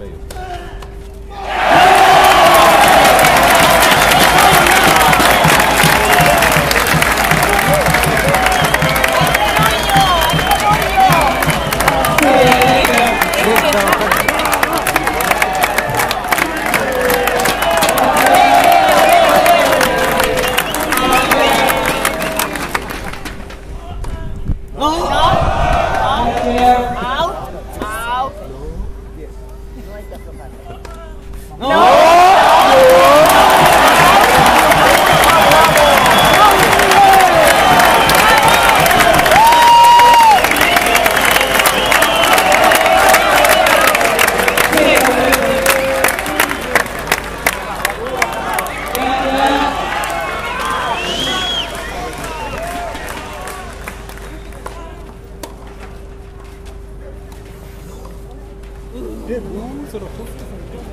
meio. Não! Não! Não! Não! でもそのホストさん